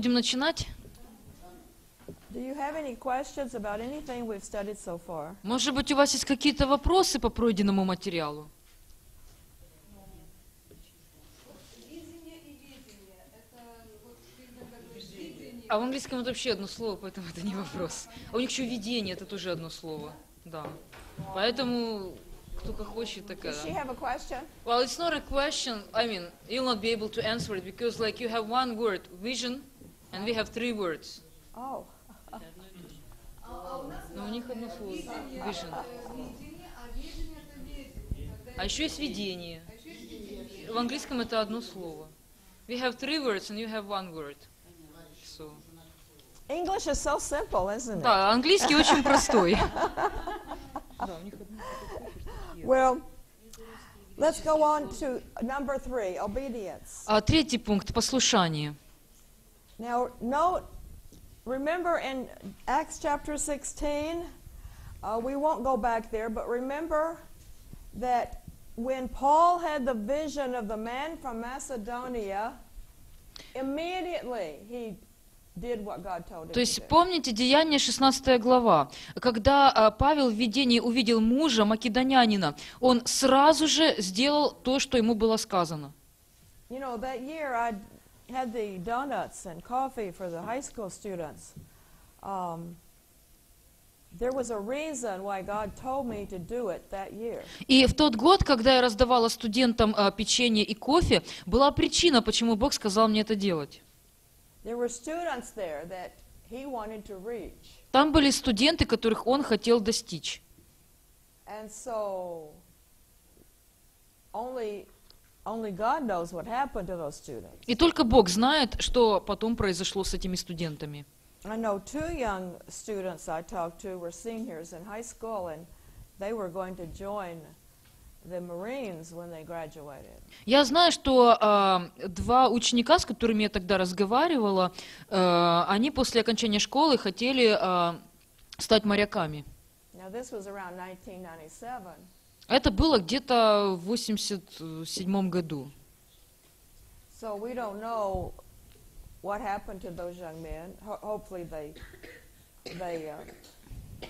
будем начинать? So? Может быть, у вас есть какие-то вопросы по пройденному материалу? А в английском это вообще одно слово, поэтому это не вопрос. А у них еще видение, это тоже одно слово. Да. Поэтому кто как хочет, так Does she это. have a question? Well, it's not a question. I mean, you'll not be able to answer it because, like, you have one word, vision, and we have three words. Oh, Но у них одно слово, vision. А еще есть видение. В английском это одно слово. We have three words and you have one word. So. English is so simple, isn't it? Да, английский очень простой. Well, let's go on to number three, obedience. А третий пункт – послушание. Now, note, remember in Acts chapter 16, uh, we won't go back there, but remember that when Paul had the vision of the man from Macedonia, immediately he did what God told him То есть помните Деяние 16 глава, когда а, Павел в видении увидел мужа македонянина, он сразу же сделал то, что ему было сказано. You know, that year I had the donuts and coffee for the high school students. Um, there was a reason why God told me to do it that year. И в тот год, когда я раздавала студентам а, печенье и кофе, была причина, почему Бог сказал мне это делать. There were students there that he wanted to reach. Там были студенты, которых он хотел достичь. And so only И только Бог знает, что потом произошло с этими студентами. I know two young students I talked to were seniors in high school and they were going to join the Marines when they graduated. Я знаю, что а, два ученика, с которыми я тогда разговаривала, а, они после окончания школы хотели а, стать моряками. Now this was around 1997. Это было где-то в 87 году. So we don't know what happened to those young men. Ho- hopefully they they uh,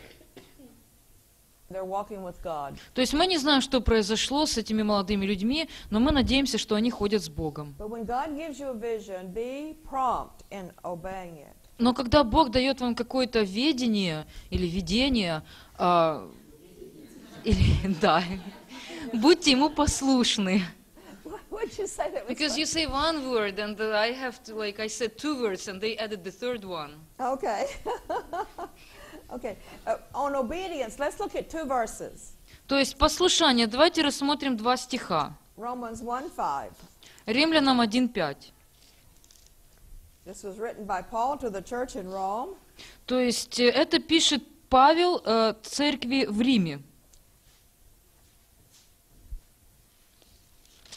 they're walking with God. То есть мы не знаем, что произошло с этими молодыми людьми, но мы надеемся, что они ходят с Богом. But when God gives you a vision, be prompt in obeying it. Но когда Бог дает вам какое-то ведение или видение, а, или да, будьте ему послушны. What would you say that was Because you say one word and uh, I have to, like I said two words and they added the third one. Okay. okay. Uh, on obedience, let's look at two verses. То есть послушание. Давайте рассмотрим два стиха. Romans 1 5. Римлянам 1.5. This was written by Paul to the church in Rome. То есть э, это пишет Павел э, церкви в Риме.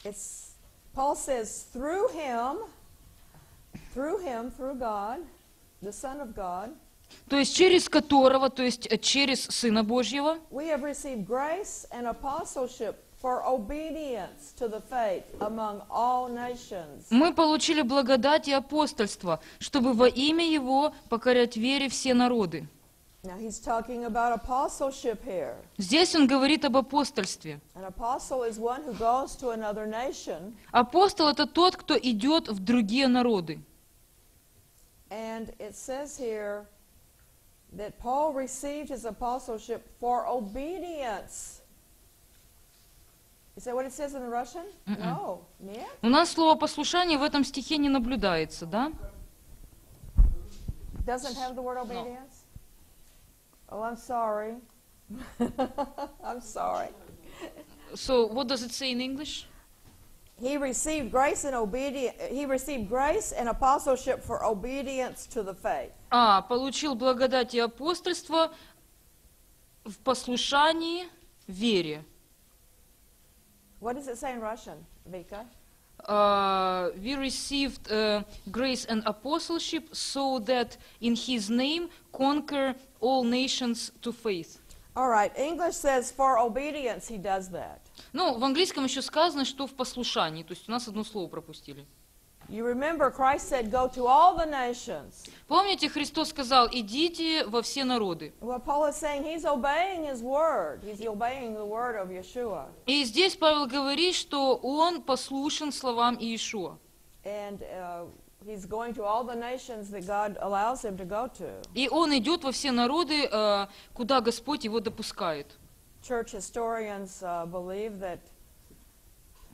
It's Paul says through him, through him, through God, the Son of God, То есть через которого, то есть э, через Сына Божьего, we have received grace and apostleship for obedience to the faith among all nations. мы получили благодать и апостольство, чтобы во имя Его покорять вере все народы. Now he's talking about apostleship here. Здесь он говорит об апостольстве. An apostle is one who goes to another nation Апостол – это тот, кто идет в другие народы. And it says here that Paul received his apostleship for obedience. Is that what it says in Russian? No. Нет? У нас слово «послушание» в этом стихе не наблюдается, да? Doesn't have the word obedience? Oh, I'm sorry. I'm sorry. So, what does it say in English? He received grace and obedience. He received grace and apostleship for obedience to the faith. А, получил благодать и апостольство в послушании вере. What does it say in Russian, Vika? Uh, we received uh, grace and apostleship so that in his name conquer all nations to faith. All right, English says for obedience he does that. Ну, в английском еще сказано, что в послушании, то есть у нас одно слово пропустили. You remember Christ said, Go to all the nations. Помните, Христос сказал, идите во все народы. What Paul is saying, he's obeying his word. He's obeying the word of Yeshua. И здесь Павел говорит, что он послушен словам Иешуа. And uh, he's going to all the nations that God allows him to go to. И он идет во все народы, э, куда Господь его допускает. Church historians uh, believe that the Apostle Paul went to Spain also.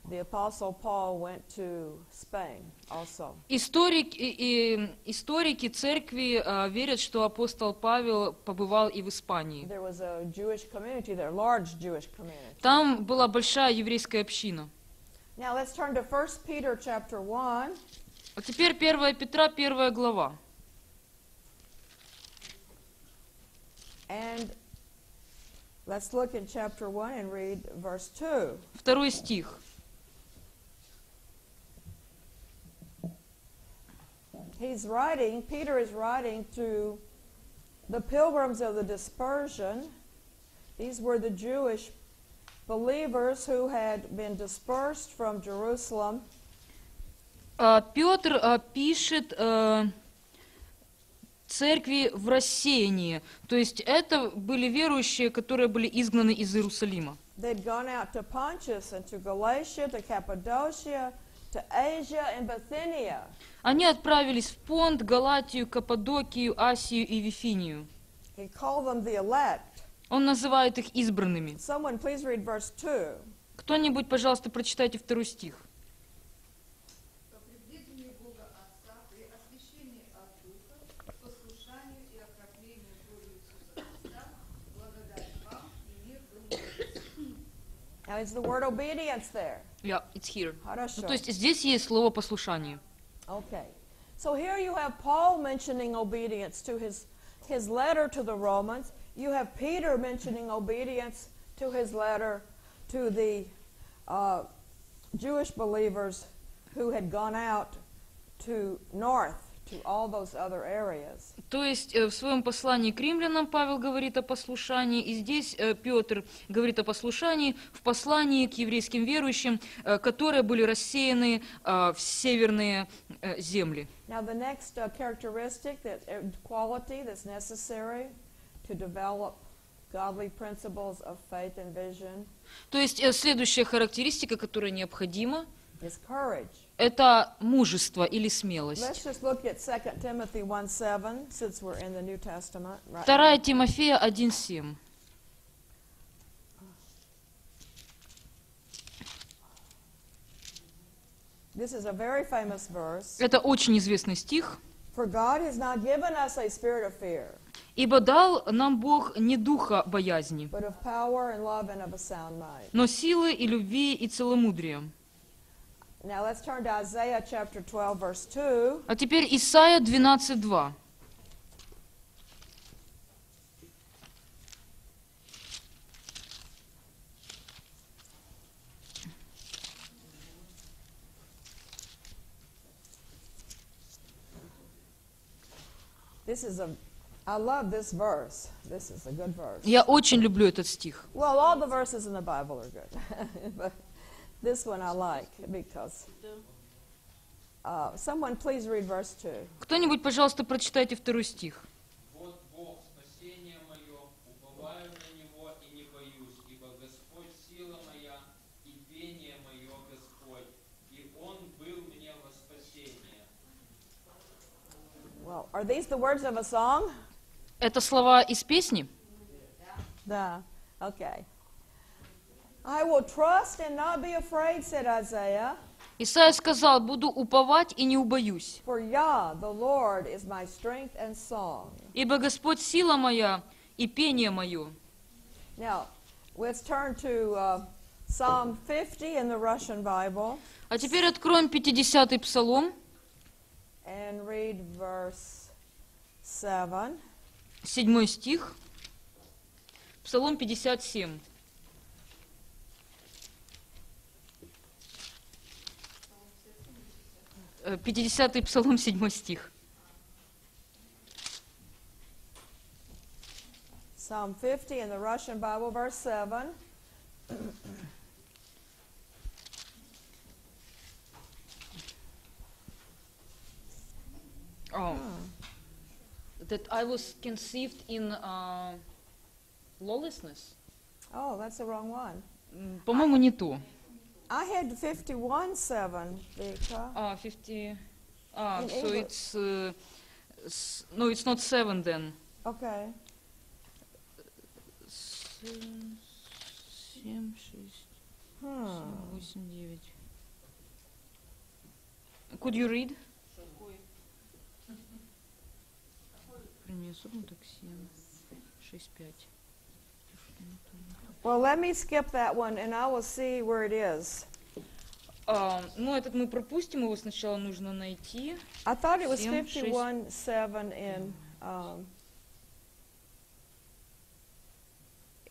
Историк, и, и- историки церкви э, верят, что апостол Павел побывал и в Испании. There was a Jewish community there, large Jewish community. Там была большая еврейская община. Now let's turn to 1 Peter chapter 1. А теперь 1 Петра, 1 глава. And let's look in chapter 1 and read verse 2. Второй стих. He's writing, Peter is writing to the pilgrims of the dispersion. These were the Jewish believers who had been dispersed from Jerusalem А, Петр а, пишет э, церкви в рассеянии. То есть это были верующие, которые были изгнаны из Иерусалима. They'd gone out to Pontus and to Galatia, to Cappadocia, to Asia and Bithynia. Они отправились в Понт, Галатию, Каппадокию, Асию и Вифинию. He called them the elect. Он называет их избранными. Someone please read verse 2. Кто-нибудь, пожалуйста, прочитайте второй стих. Now is the word obedience there? Yeah, it's here. Хорошо. Ну, то есть здесь есть слово послушание. Okay. So here you have Paul mentioning obedience to his, his letter to the Romans. You have Peter mentioning obedience to his letter to the uh, Jewish believers who had gone out to north, То есть э, в своем послании к римлянам Павел говорит о послушании, и здесь э, Петр говорит о послушании в послании к еврейским верующим, э, которые были рассеяны в северные земли. Now, the next characteristic, that quality that's necessary to develop godly principles of faith and vision То есть следующая характеристика, которая необходима, is courage. Это мужество или смелость. Let's just look at 2 Timothy 1 7, since we're in the New Testament. Right 2 Тимофея 1.7. This is a very famous verse. Это очень известный стих. For God has not given us a spirit of fear, «Ибо дал нам Бог не духа боязни, но силы и любви и целомудрия». А теперь Исайя 12.2. This is a, I love this verse. This is a good verse. Я очень люблю этот стих. Well, all the verses in the Bible are good, but this one I like because. Uh, someone please read verse 2. Кто-нибудь, пожалуйста, прочитайте второй стих. Вот Бог, спасение мое, уповаю на Него и не боюсь, ибо Господь сила моя и пение мое Господь, и Он был мне во спасение. Well, are these the words of a song? Это слова из песни? Да. Okay. I will trust and not be afraid, said Isaiah. Исайя сказал, буду уповать и не убоюсь, For Yah, the Lord, is my strength and song. ибо Господь сила моя и пение мое. Now, let's turn to uh, Psalm 50 in the Russian Bible А теперь откроем 50-й псалом, and read verse 7. седьмой стих. Псалом 57. 50-й псалом, седьмой стих. Psalm 50 in the Russian Bible, verse 7. Oh. That I was conceived in uh, lawlessness. Oh, that's the wrong one. По-моему, не то. I had 51 7, Vika. А, 50... А, In so English. it's... uh, s- no, it's not seven then. Okay. Семь, семь, шесть, Hmm. семь, восемь, девять. Could you read? Не особенно так семь, шесть, пять. Well, let me skip that one and I will see where it is. А, ну, этот мы пропустим, его сначала нужно найти. I thought it was Семь, шесть. 51 7 in um,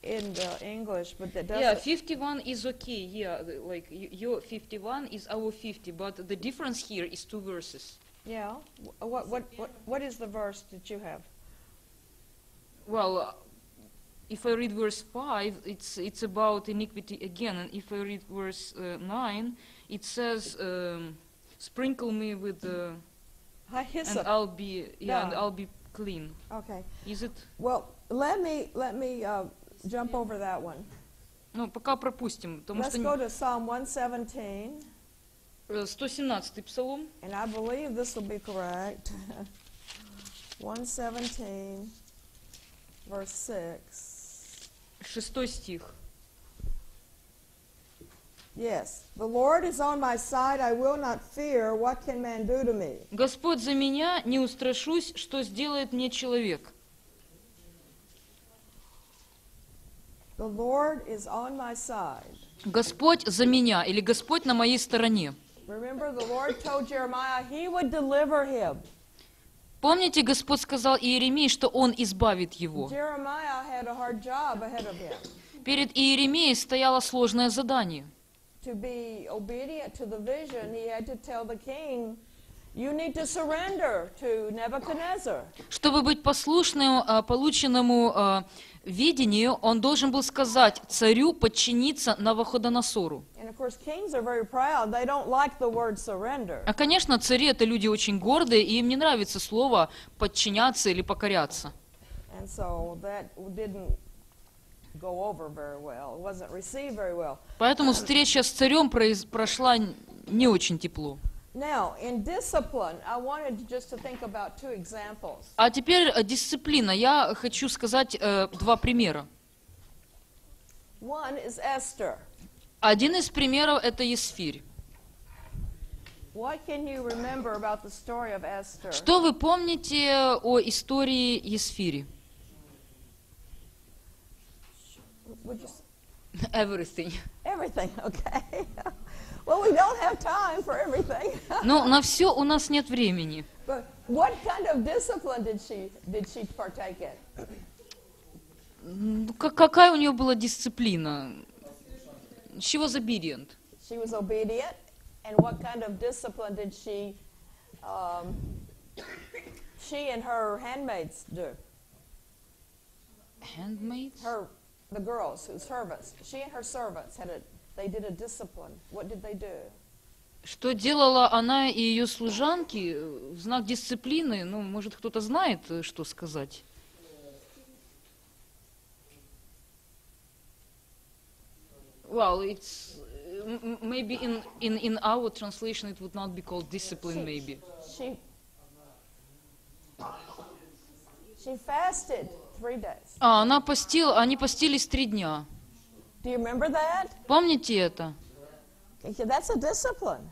in the English, but that Yeah, doesn't. 51 is okay. Yeah, the- like y- your 51 is our 50, but the difference here is two verses. Yeah. Wh- What what what what is the verse that you have? Well, uh, if I read verse 5, it's, it's about iniquity again, and if I read verse uh, 9, it says, um, Sprinkle me with the, Hi, and hyssop. I'll be, yeah, and Yeah. I'll be clean. Okay. Is it? Well, let me let me uh, jump over that one. Ну, пока пропустим, потому Let's что go to Psalm 117, э, 117 псалом, and I believe this will be correct. 117, verse 6. 6 стих. Yes. The Lord is on my side. I will not fear. What can man do to me? «Господь за меня, не устрашусь, что сделает мне человек». The Lord is on my side. Господь за меня, или Господь на моей стороне. Remember, the Lord told Jeremiah he would deliver him. Помните, Господь сказал Иеремии, что Он избавит его. Перед Иеремией стояло сложное задание. to be obedient to the vision. He had to tell the king, Чтобы быть послушным а, полученному а, видению, он должен был сказать царю подчиниться Навуходоносору. А, конечно, цари — это люди очень гордые, и им не нравится слово «подчиняться» или «покоряться». Поэтому встреча с царем прошла не очень тепло. Now, in discipline, I wanted just to think about two examples. А теперь э, дисциплина. Я хочу сказать э, два примера. One is Esther. Один из примеров — это Есфирь. What can you remember about the story of Esther? Что вы помните о истории Есфири? Everything. everything, okay? Well, we don't have time for everything. Но на все у нас нет времени. but what kind of discipline did she did she partake in? Ну, ка- Какая у нее была дисциплина? She was obedient. She was obedient, and what kind of discipline did she um, she and her handmaids do? Handmaids? Her the girls, whose servants. She and her servants had a they did a discipline. What did they do? Что делала она и ее служанки э, в знак дисциплины? Ну, может, кто-то знает, э, что сказать? Well, it's uh, m- m- maybe in, in, in our translation it would not be called discipline, maybe. She she fasted three days. А, она постила, они постились три дня. Do you remember that? Помните это? Okay, That's a discipline.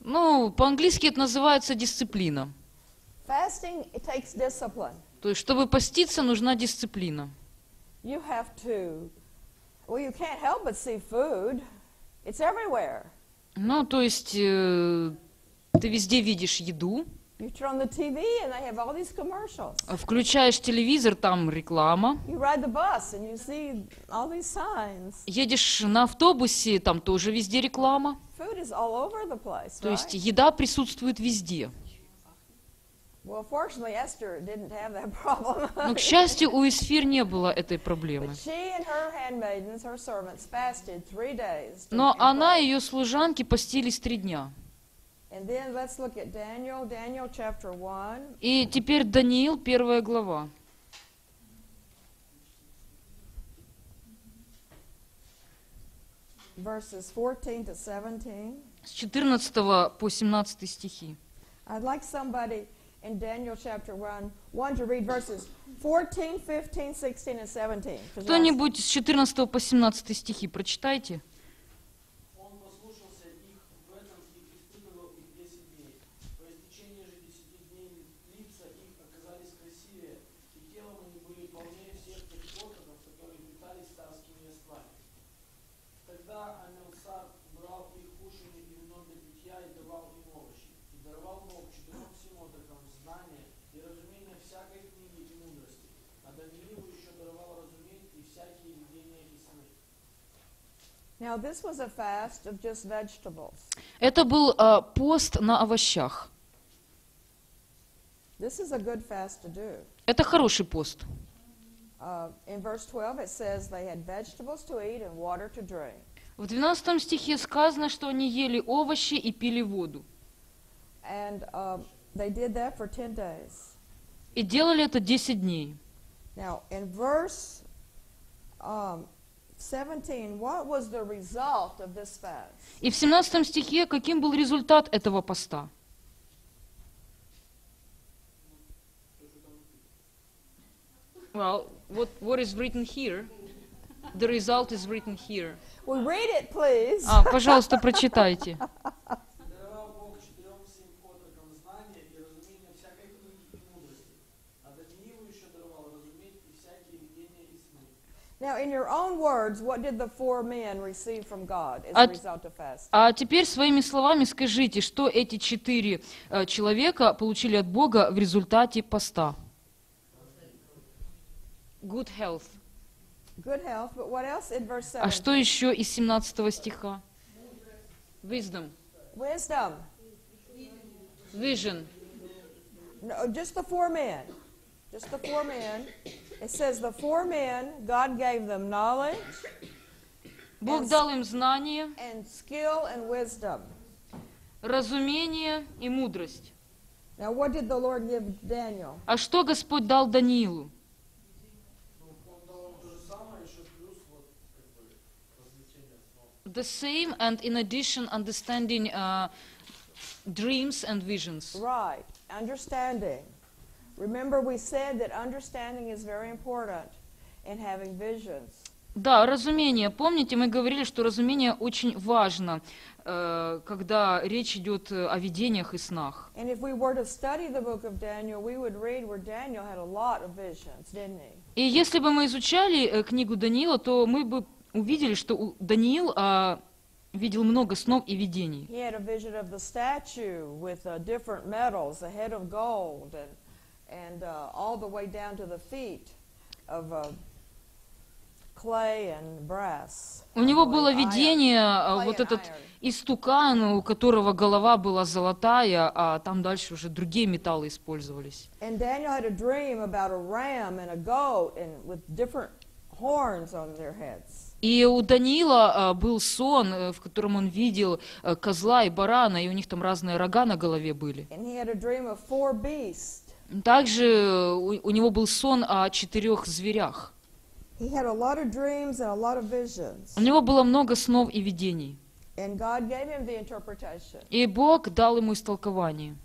Ну, по-английски это называется дисциплина. Fasting it takes discipline. То есть, чтобы поститься, нужна дисциплина. You have to. Well, you can't help but see food. It's everywhere. Ну, то есть, э, ты везде видишь еду, You turn on the TV and they have all these commercials. включаешь телевизор, там реклама. You ride the bus and you see all these signs. Едешь на автобусе, там тоже везде реклама. Food is all over the place, То есть, еда присутствует везде. Well, fortunately, Esther didn't have that problem. Но, к счастью, у Исфир не было этой проблемы. Но она и ее служанки постились три дня. Daniel, Daniel chapter 1. И теперь Даниил, первая глава. verses 14 to 17. С 14 по 17 стихи. I'd like somebody in Daniel chapter 1, 1 to read verses 14, 15, 16, and 17. 'cause that's- Кто-нибудь с 14 по 17 стихи прочитайте. Он послушался их в этом и испытывал их десять дней. По истечении же десяти дней лица их оказались красивее, и телом они были полнее всех тех прокатов, которые питались царскими яствами. Тогда Амелсар брал их кушанье и вино для питья и давал им овощи. И даровал Бог четырем всем отрокам знания и разумение всякой книги и мудрости. А Даниилу еще даровал разуметь и всякие видения и сны. Now, this was a fast of just vegetables. Это был а, пост на овощах. This is a good fast to do. Это хороший пост. Uh, in verse 12, it says they had vegetables to eat and water to drink. В 12 стихе сказано, что они ели овощи и пили воду. And um, they did that for 10 days. И делали это 10 дней. Now, in verse um, 17, what was the result of this fast? И в 17 стихе каким был результат этого поста? Well, what, what is written here? The result is written here. Well, read it, please. А, пожалуйста, прочитайте. Now, in your own words, what did the four men receive from God as a От- result of fast? А теперь своими словами скажите, что эти четыре э, человека получили от Бога в результате поста. Good health. Good health, but what else in verse 7? А что еще из 17 стиха? Wisdom. Wisdom. Vision. No, just the four men. Just the four men. It says the four men, God gave them knowledge Бог дал им знание, and skill and wisdom. разумение и мудрость. Now, what did the Lord give Daniel? А что Господь дал Даниилу? Ну, он дал им то же самое, еще плюс вот как бы развлечение снов. The same and in addition understanding uh, dreams and visions. Right. Understanding. Remember, we said that understanding is very important in having visions. Да, разумение. Помните, мы говорили, что разумение очень важно, э, когда речь идет э, о видениях и снах. And if we were to study the book of Daniel, we would read where Daniel had a lot of visions, didn't he? И если бы мы изучали э, книгу Даниила, то мы бы увидели, что Даниил а, видел много снов и видений. Uh, and, uh, all the way down to the feet of uh, clay and brass. У него было видение, а, вот этот истукан, у которого голова была золотая, а там дальше уже другие металлы использовались. And Daniel had a dream about a ram and a goat and with different horns on their heads. И у Даниила а, был сон, э, в котором он видел э, козла и барана, и у них там разные рога на голове были. And he had a dream of four beasts. Также э, у, у него был сон о четырех зверях. He had a lot of dreams and a lot of visions. У него было много снов и видений. And God gave him the interpretation, И Бог дал ему истолкование.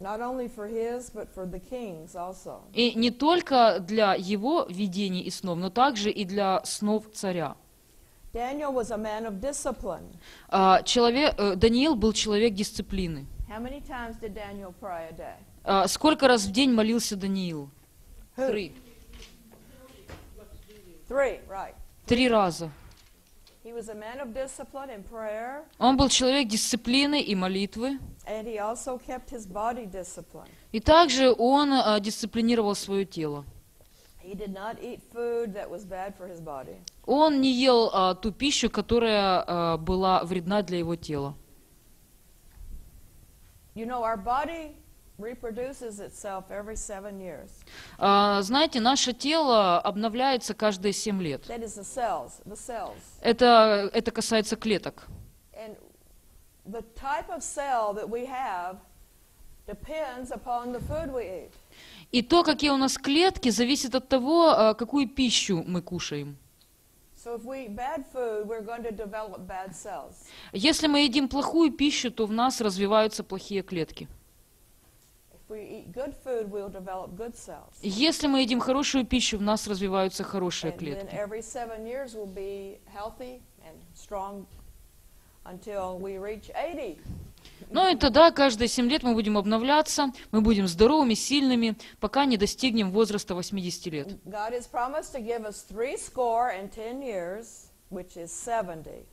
not only for his, but for the kings also. И не только для его видений и снов, но также и для снов царя. Daniel was a man of discipline. А, Человек, э, Даниил был человек дисциплины. How many times did Daniel pray a day? А, Сколько раз в день молился Даниил? Три. Три раза. Он был человек дисциплины и молитвы. И также он а, дисциплинировал свое тело. Он не ел а, ту пищу, которая а, была вредна для его тела. You know, our body reproduces itself every seven years. А, знаете, наше тело обновляется каждые семь лет. That is the cells, the cells. Это, это касается клеток. And the type of cell that we have depends upon the food we eat. И то, какие у нас клетки, зависит от того, э, какую пищу мы кушаем. So if we eat bad food, we're going to develop bad cells. Если мы едим плохую пищу, то в нас развиваются плохие клетки. If we eat good food, we'll develop good cells. Если мы едим хорошую пищу, в нас развиваются хорошие клетки. every seven years we'll be healthy and strong until we reach 80. Ну и тогда каждые 7 лет мы будем обновляться, мы будем здоровыми, сильными, пока не достигнем возраста 80 лет. God has promised to give us three score and ten years, which is 70.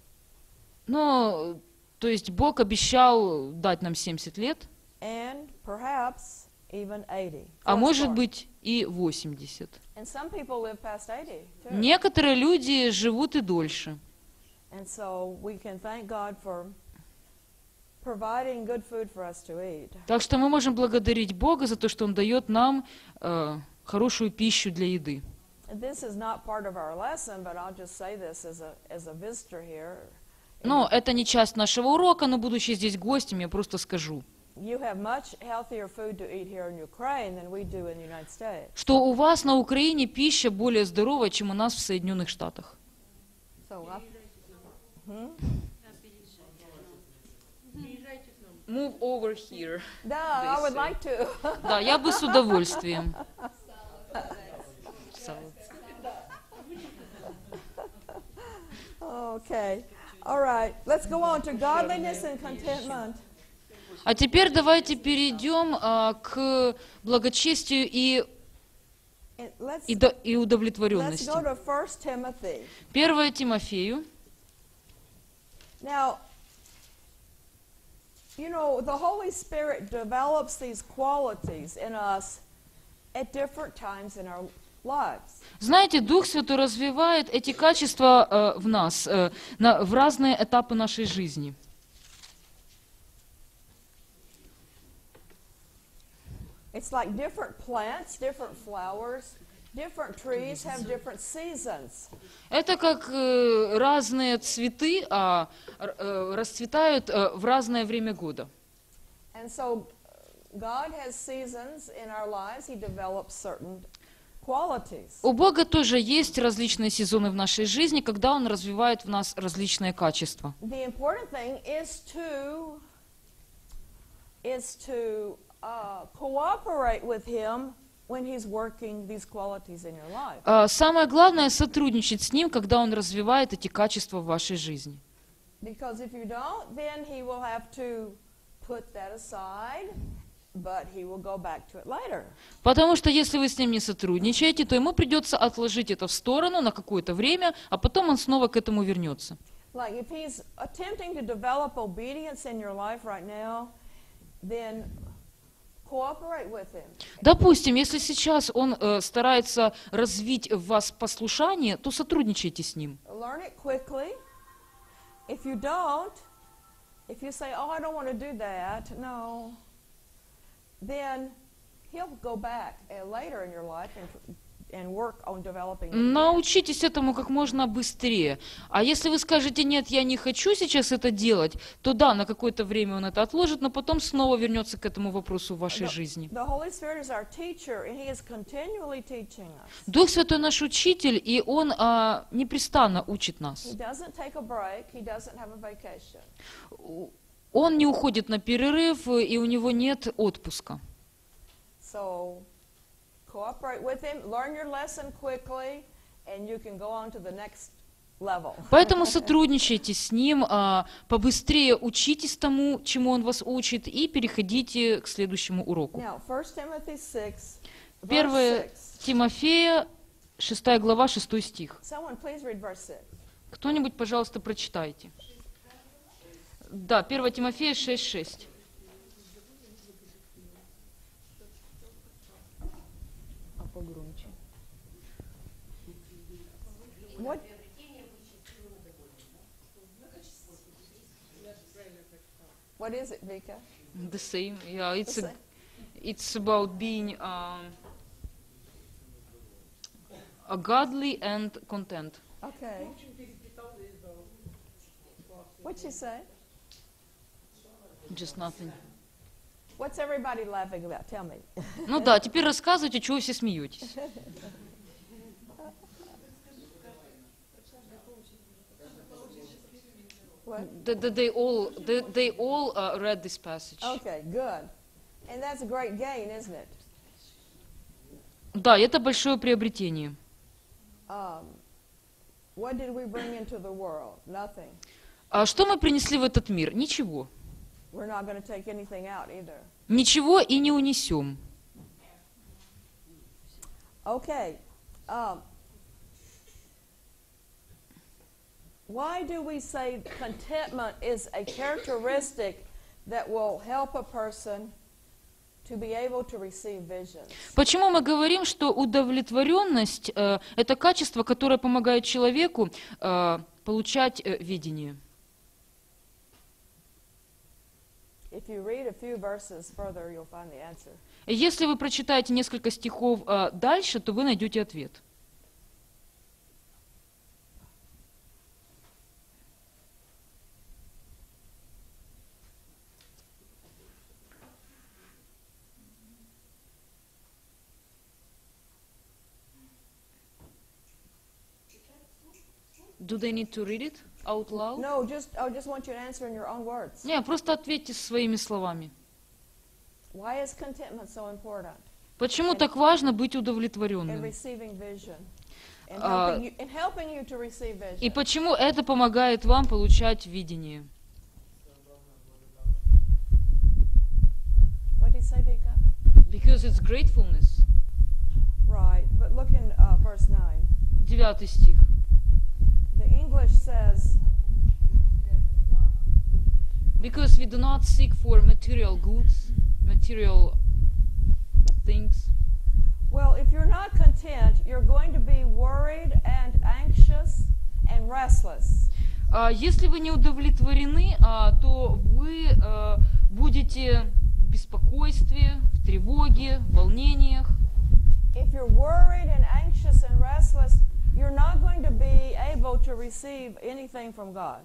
Но, то есть Бог обещал дать нам 70 лет, and perhaps even 80. а может быть и 80. And some people live past 80 too. Некоторые люди живут и дольше. And so we can thank God for providing good food for us to eat. Так что мы можем благодарить Бога за то, что Он дает нам э, хорошую пищу для еды. Но это не часть нашего урока, но будучи здесь гостем, я просто скажу, You have much healthier food to eat here in Ukraine than we do in the United States. что у вас на Украине пища более здоровая, чем у нас в Соединенных Штатах. So I, hmm? Move over here. No, I would say. like to. Да, я бы с удовольствием. okay. All right. Let's go on to godliness and contentment. А теперь давайте перейдем а, к благочестию и, и, до- и удовлетворенности. go to 1 Timothy. 1 Тимофею. Now, you know, the Holy Spirit develops these qualities in us at different times in our lives. Знаете, Дух Святой развивает эти качества э, в нас э, на- в разные этапы нашей жизни. It's like different plants, different flowers, different trees have different seasons. Это как э, разные цветы а, р- э, расцветают э, в разное время года. And so uh, God has seasons in our lives. He develops certain qualities. У Бога тоже есть различные сезоны в нашей жизни, когда Он развивает в нас различные качества. The important thing is to is to cooperate with Him when He's working these qualities in your life. Самое главное сотрудничать с Ним, когда Он развивает эти качества в вашей жизни. Because if you don't, then He will have to put that aside, but He will go back to it later. Потому что если вы с Ним не сотрудничаете, то Ему придется отложить это в сторону на какое-то время, а потом Он снова к этому вернется. Like Допустим, если сейчас Он э, старается развить в вас послушание, то сотрудничайте с Ним. Learn it quickly. If you don't, if you say, "Oh, I don't want to do that," no, then He'll go back uh, later in your life and Научитесь этому как можно быстрее. А если вы скажете, нет, я не хочу сейчас это делать, то да, на какое-то время он это отложит, но потом снова вернется к этому вопросу в вашей жизни. Дух Святой наш учитель, и он а, непрестанно учит нас. Он не уходит на перерыв, и у него нет отпуска. So cooperate with Him. Learn your lesson quickly, and you can go on to the next level. Поэтому сотрудничайте с ним, а, побыстрее учитесь тому, чему он вас учит, и переходите к следующему уроку. Now, 1 Timothy 6, verse 1 6. Тимофея, 6 глава, 6 стих. Someone please read verse 6. Кто-нибудь, пожалуйста, прочитайте. Да, 1 Тимофея 6.6. What is it, Vika? The same. Yeah, it's, The a, same. it's about being um, a godly and content. Okay. What'd she say? Just nothing. What's everybody laughing about? Tell me. Ну да, теперь рассказывайте, чего вы все смеетесь. What? They, they, all, they, they all uh, read this passage. Okay, good. And that's a great gain, isn't it? Да, это большое приобретение. Um, what did we bring into the world? Nothing. А что мы принесли в этот мир? Ничего. We're not going to take anything out either. Ничего и не унесем. Okay. Um, why do we say contentment is a characteristic that will help a person to be able to receive visions? Почему мы говорим, что удовлетворенность э, это качество, которое помогает человеку э, получать э, видение? If you read a few verses further, you'll find the answer. Если вы прочитаете несколько стихов э, дальше, то вы найдете ответ. Do they need to read it out loud? No, just I just want you to answer in your own words. Не, просто ответьте своими словами. Why is contentment so important Почему так важно быть in удовлетворенным? receiving vision? In Uh, you, you И почему это помогает вам получать видение? Say? Because it's gratefulness. Right, but look in uh, verse 9. Девятый стих. The English says, Because we do not seek for material goods, material things. well, if you're not content, you're going to be worried and anxious and restless. А если вы не удовлетворены, а, то вы а, будете в беспокойстве, в тревоге, в волнениях. If you're worried and anxious and restless, you're not going to be able to receive anything from God.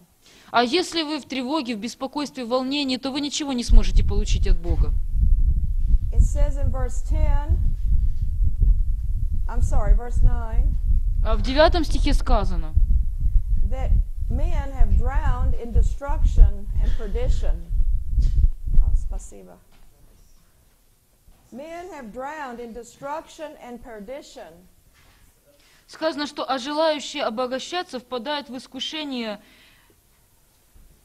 А если вы в тревоге, в беспокойстве, в волнении, то вы ничего не сможете получить от Бога. It says in verse 10, I'm sorry, verse 9, А в девятом стихе сказано, that men have drowned in destruction and perdition. Oh, спасибо. Men have drowned in destruction and perdition. Сказано, что а желающие обогащаться впадают в искушение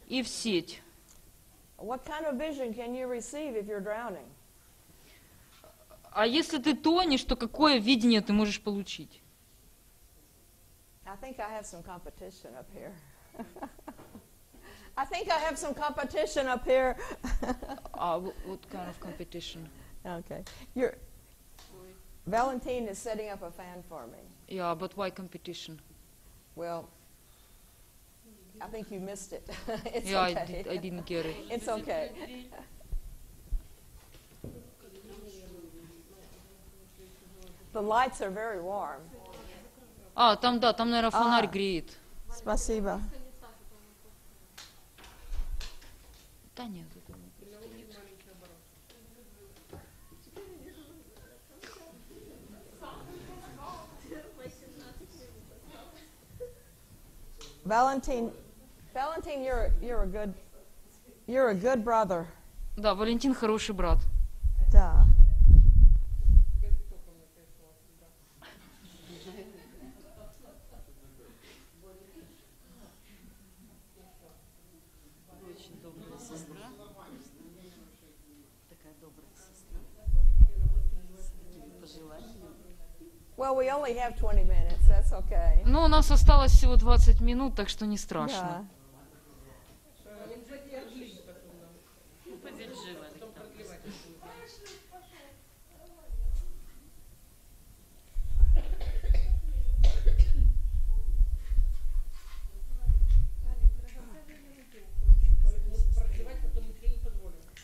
и в сеть. What kind of vision can you receive if you're drowning? А если ты тонешь, то какое видение ты можешь получить? I think I have some competition up here. I think I have some competition up here. А wh- what kind of competition? okay. You're, Valentine is setting up a fan for me. Yeah, but why competition? Well, I think you missed it. it's Yeah, I, okay. did, I didn't get it. It's okay. The lights are very warm. А, там, да, там, наверное, фонарь А. греет. Спасибо. Да нет. Valentine, Valentine, you're you're a good you're a good brother. Да, Валентин хороший брат. Да. Очень добрая сестра. Такая добрая сестра. С такими пожеланиями. Well, we only have 20 minutes. Okay. Ну, у нас осталось всего 20 минут, так что не страшно.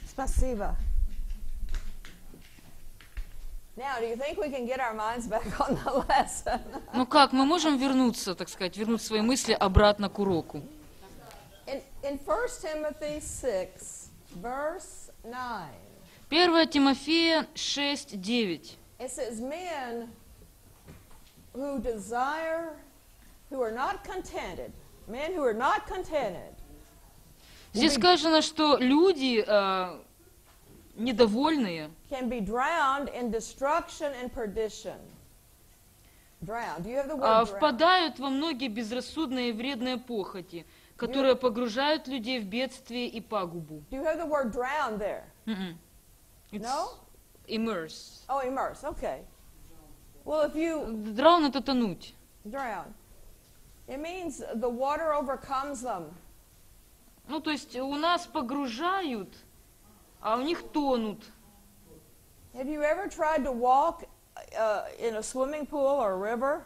Спасибо. Now, do you think we can get our minds back on the lesson? Ну как, мы можем вернуться, так сказать, вернуть свои мысли обратно к уроку? In, in 1 Timothy 6, verse 9. 1 Тимофея 6, 9. It says, Men who desire, who are not contented, men who are not contented, Здесь сказано, что люди э, недовольные can be drowned in destruction and perdition. Drowned. You have the word а, впадают во многие безрассудные и вредные похоти, которые погружают людей в бедствие и пагубу. Do you have the word drowned there? Мгм. It's No? immerse. Oh, immerse. Okay. Well, if you Драун это тонуть. drown, it means the water overcomes them. Ну, то есть у нас погружают, а у них тонут. Have you ever tried to walk uh, in a swimming pool or a river?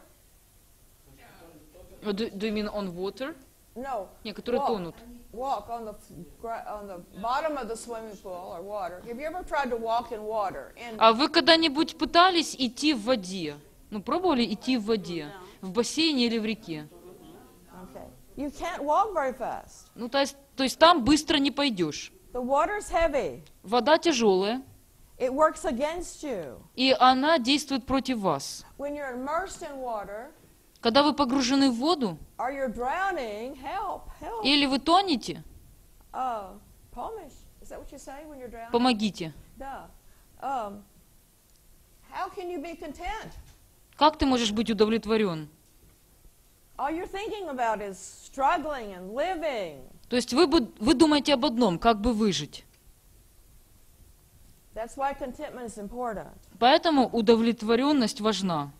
Uh, Do, do you mean on water? No. Не, которые Walk. тонут. Walk on the on the bottom of the swimming pool or water. Have you ever tried to walk in water? In А вы когда-нибудь пытались идти в воде? Ну, пробовали идти в воде? В бассейне или в реке? okay. You can't walk very fast. Ну, то есть, то есть там быстро не пойдешь. The water's heavy. Вода тяжелая, It works against you. и она действует против вас. When you're immersed in water Когда вы погружены в воду, or you're drowning, help, help. или вы тонете, Uh. Is that what you say when you're drowning? помогите. Duh. Um, how can you be content? Как ты можешь быть удовлетворен? All you're thinking about is struggling and living. То есть вы, вы думаете об одном, как бы выжить. Поэтому удовлетворенность важна.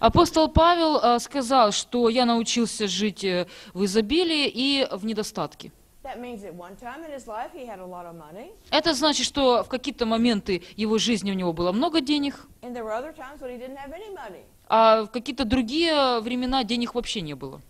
Апостол Павел э, сказал, что я научился жить э, в изобилии и в недостатке. Это значит, что в какие-то моменты его жизни у него было много денег, а в какие-то другие времена денег вообще не было.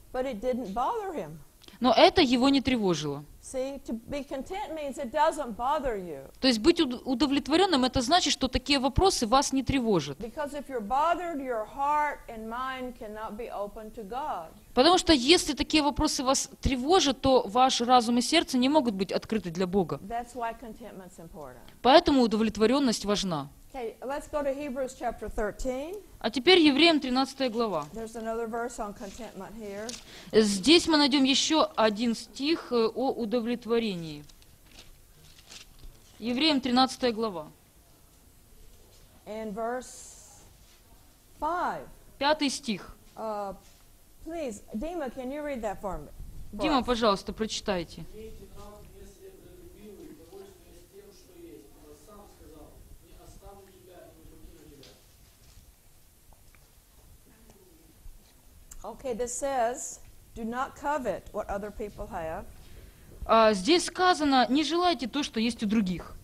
Но это его не тревожило. See, to be content means it doesn't bother you. То есть быть уд- удовлетворенным, это значит, что такие вопросы вас не тревожат. Because if you're bothered, your heart and mind cannot be open to God. Потому что если такие вопросы вас тревожат, то ваш разум и сердце не могут быть открыты для Бога. That's why contentment's important. Поэтому удовлетворенность важна. Okay, let's go to Hebrews chapter 13. А теперь Евреям 13 глава. There's another verse on contentment here. Здесь мы найдем еще один стих э, о удовлетворении. Евреям 13 глава. In verse 5. Пятый стих. Uh, please, Dima, can you read that for me? for Дима, пожалуйста, прочитайте нрав несребролюбивый, довольствуясь тем, что есть. Ибо сам сказал, не оставлю тебя и не покину тебя. Okay, this says, do not covet what other people have. А, здесь сказано, не желайте то, что есть у других.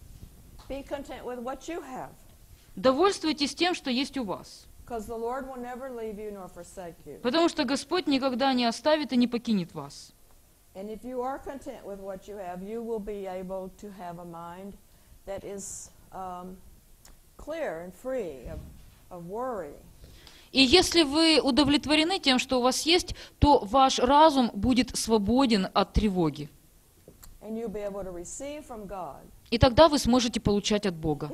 Be content with what you have, Довольствуйтесь тем, что есть у вас. because the Lord will never leave you nor forsake you. Потому что Господь никогда не оставит и не покинет вас. And if you are content with what you have, you will be able to have a mind that is um, clear and free of, of worry. И если вы удовлетворены тем, что у вас есть, то ваш разум будет свободен от тревоги. И тогда вы сможете получать от Бога.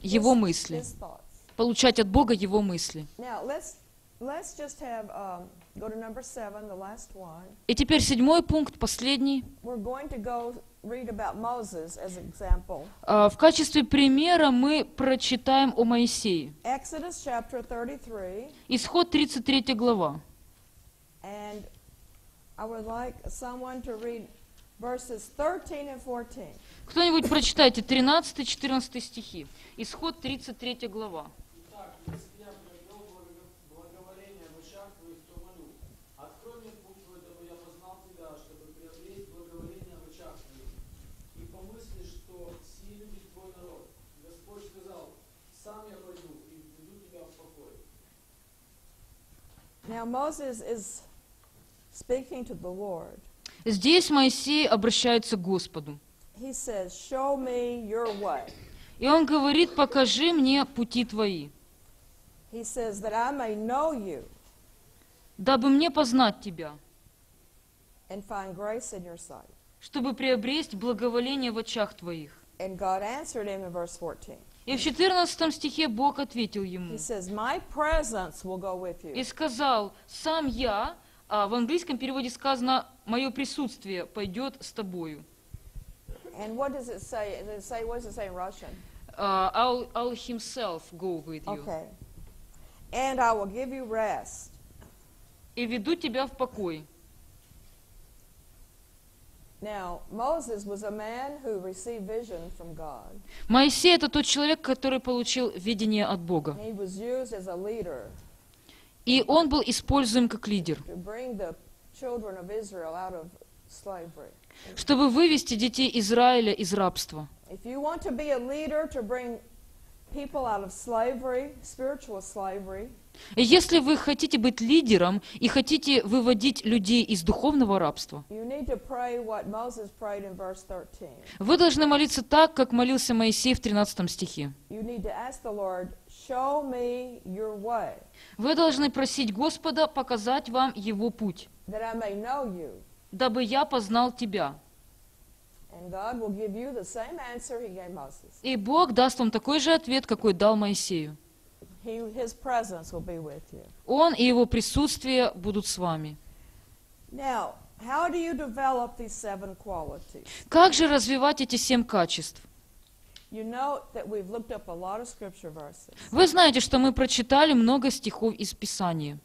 Его мысли. Получать от Бога Его мысли. Um. И теперь седьмой пункт, последний. А, В качестве примера мы прочитаем о Моисее. Exodus chapter 33, Исход 33 глава. and I would like someone to read verses 13 and 14. Кто-нибудь прочитайте 13-14 стихи. Исход 33 глава. Итак, если я приобрел благо- благоволение в очах твоих, то молю. Открой мне путь твой, дабы я познал тебя, чтобы приобрести благоволение в очах твоих. И помысли, что сии любит твой народ. Господь сказал, сам я пойду и введу тебя в покой. Now Moses is speaking to the Lord. Здесь Моисей обращается к Господу. И он говорит, покажи мне пути твои, дабы мне познать тебя, чтобы приобресть благоволение в очах твоих. And God answered him in verse 14. И в 14 стихе Бог ответил ему и сказал, сам я, а в английском переводе сказано, мое присутствие пойдет с тобою. And what does it say? Does it say what does it say in Russian? А, I'll, I'll himself go with you. Okay. And I will give you rest. И веду тебя в покой. Now, Moses was a man who received vision from God. Моисей – это тот человек, который получил видение от Бога. He was used as a leader И он был используем как лидер, to bring the children of Israel out of slavery. чтобы вывести детей Израиля из рабства. Slavery, если вы хотите быть лидером и хотите выводить людей из духовного рабства, you need to pray what Moses prayed in verse 13. вы должны молиться так, как молился Моисей в 13 стихе. Вы должны просить Господа показать вам Его путь, дабы я познал тебя. И Бог даст вам такой же ответ, какой дал Моисею. He, his presence will be with you. Он и Его присутствие будут с вами. Now, how do you develop these seven qualities? Как же развивать эти семь качеств? You know that we've looked up a lot of scripture verses. Вы знаете, что мы прочитали много стихов из Писания.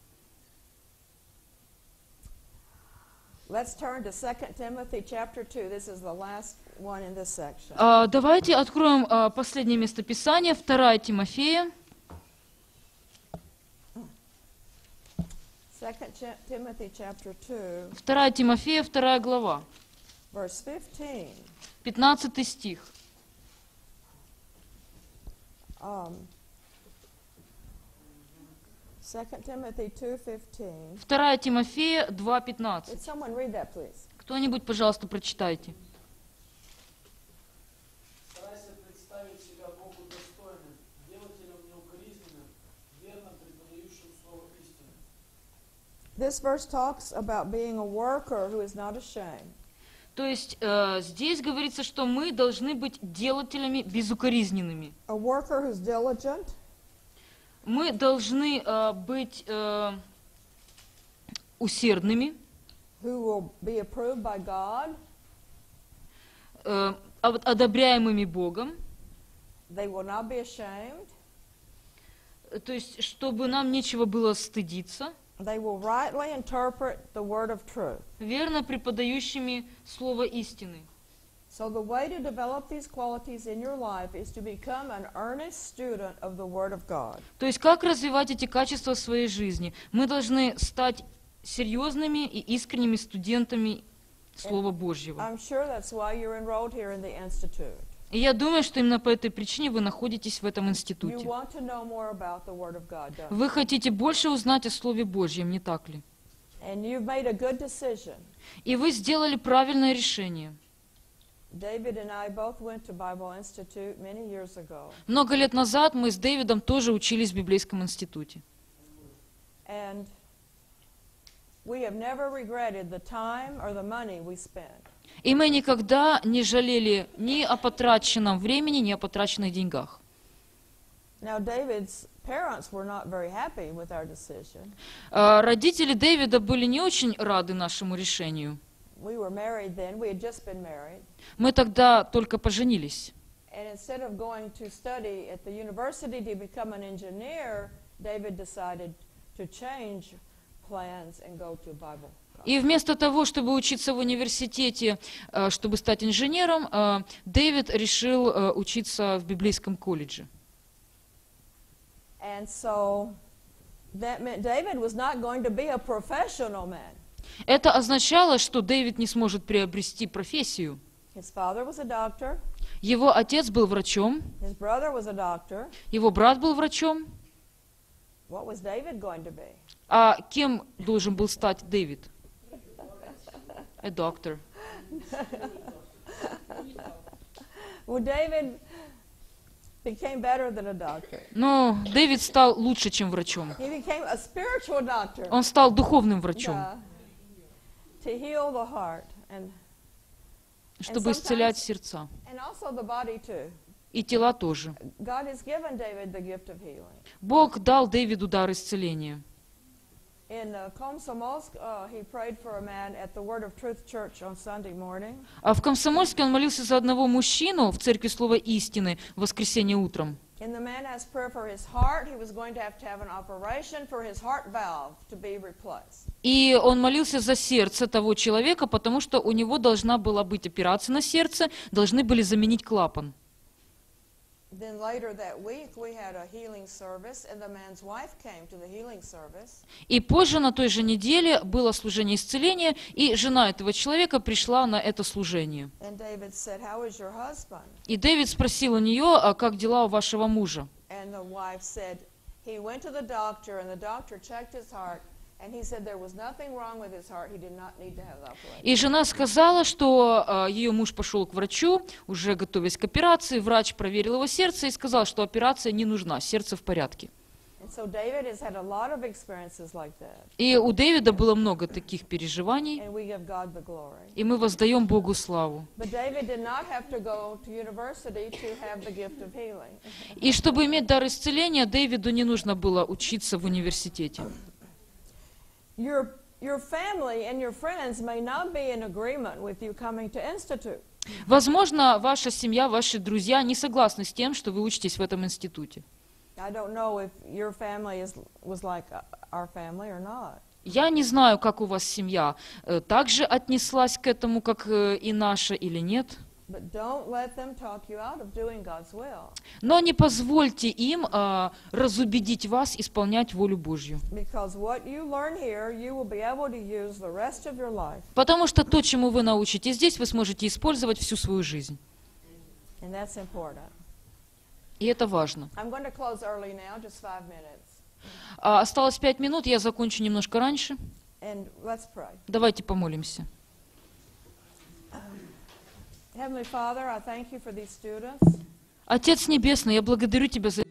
Let's turn to 2 Timothy chapter 2. This is the last one in this section. А, Давайте откроем а, последнее местописание, 2 Тимофея, 2 Chi- Timothy chapter 2, 2 Тимофея, 2 глава, verse 15. 15 стих. Um, 2 Timothy 2.15. 2 Тимофея 2.15. Did someone read that, please? Кто-нибудь, пожалуйста, прочитайте. This verse talks about being a worker who is not ashamed. То есть э, здесь говорится, что мы должны быть делателями безукоризненными. A worker who's diligent, Мы должны э, быть э, усердными, who will be approved by God. э, од- одобряемыми Богом. They will not be ashamed. Э, То есть, чтобы нам нечего было стыдиться, They will rightly interpret the word of truth. верно преподающими слово истины. So, the way to develop these qualities in your life is to become an earnest student of the Word of God. То есть, как развивать эти качества в своей жизни? Мы должны стать серьезными и искренними студентами Слова Божьего. I'm sure that's why you're enrolled here in the Institute. И я думаю, что именно по этой причине вы находитесь в этом институте. Вы хотите больше узнать о Слове Божьем, не так ли? И вы сделали правильное решение. Много лет назад мы с Дэвидом тоже учились в библейском институте. And we have never regretted the time or the money we spent. И мы никогда не жалели ни о потраченном времени, ни о потраченных деньгах. Now, David's parents were not very happy with our decision. А, Родители Дэвида были не очень рады нашему решению. We were married then, we had just been married. Мы тогда только поженились. And instead of going to study at the university to become an engineer, David decided to change plans and go to Bible. И вместо того, чтобы учиться в университете, э, чтобы стать инженером, э, Дэвид решил э, учиться в библейском колледже. And so that meant David was not going to be a professional man. Это означало, что Дэвид не сможет приобрести профессию. His father was a doctor, Его отец был врачом, his brother was a doctor. его брат был врачом. What was David going to be? А кем должен был стать Дэвид? A doctor. Well, David became better than a doctor. Но Дэвид стал лучше, чем врачом. He became a spiritual doctor. Он стал духовным врачом, Yeah. to heal the heart and, чтобы исцелять сердца. И тела тоже. Бог дал Дэвиду дар исцеления. А в Комсомольске он молился за одного мужчину в церкви Слова Истины в воскресенье утром. And the man asked prayer for his heart. He was going to have to have an operation for his heart valve to be replaced. И он молился за сердце того человека, потому что у него должна была быть операция на сердце, должны были заменить клапан. Then later that week, we had a healing service, and the man's wife came to the healing service. И позже на той же неделе было служение исцеления, и жена этого человека пришла на это служение. And David said, How is your husband? И Дэвид спросил у нее, а как дела у вашего мужа? And the wife said, He went to the doctor, and the doctor checked his heart, and he said there was nothing wrong with his heart. He did not need to have the operation. И жена сказала, что а, ее муж пошел к врачу, уже готовясь к операции. Врач проверил его сердце и сказал, что операция не нужна, сердце в порядке. И у Дэвида было много таких переживаний, и мы воздаем Богу славу. И чтобы иметь дар исцеления, Дэвиду не нужно было учиться в университете. Your, your family and your friends may not be in agreement with you coming to Institute. Возможно, ваша семья, ваши друзья не согласны с тем, что вы учитесь в этом институте. I don't know if your family is, was like our family or not. Я не знаю, как у вас семья э, также отнеслась к этому, как э, и наша, или нет. Но не позвольте им а, разубедить вас исполнять волю Божью. Потому что то, чему вы научитесь здесь, вы сможете использовать всю свою жизнь. И это важно. Осталось пять минут, я закончу немножко раньше. Давайте помолимся. Heavenly Father, I thank you for these students. Отец Небесный, я благодарю Тебя за